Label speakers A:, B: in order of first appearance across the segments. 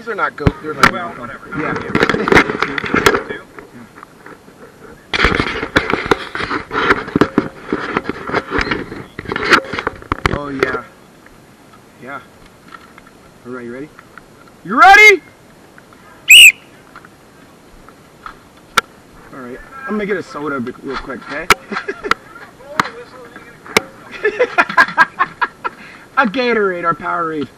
A: These are not goat. They're like
B: Well, whatever.
A: Yeah. Oh yeah. Yeah. All right, you ready? You ready? All right. I'm gonna get a soda real quick, okay? a Gatorade or Powerade.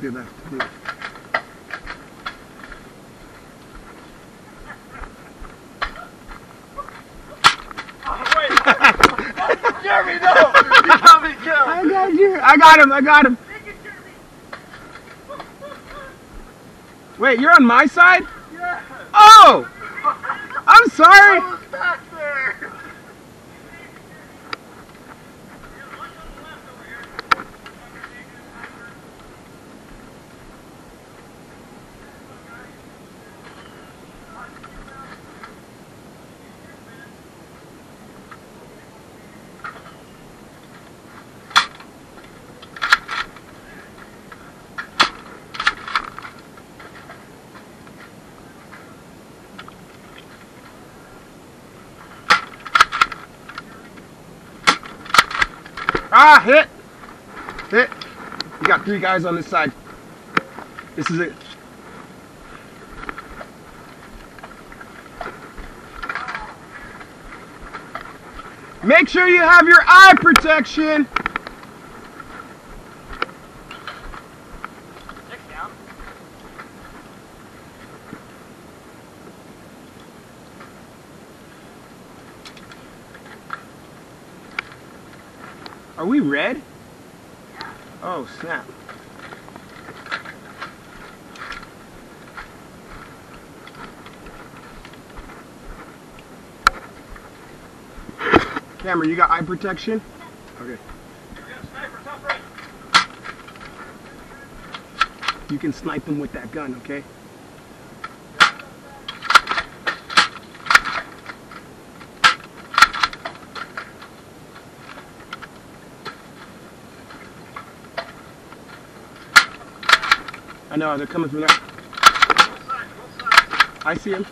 A: To left. To the.
B: Jeromie, no! You got me killed!
A: I got you. I got him. I got him. Wait, you're on my side?
B: Yeah!
A: Oh! I'm sorry. Ah, hit. Hit. You got three guys on this side. This is it. Make sure you have your eye protection. Are we red? Oh, snap. Cameron, you got eye protection? Okay. You can snipe them with that gun, okay? I know, they're coming from there. I see him.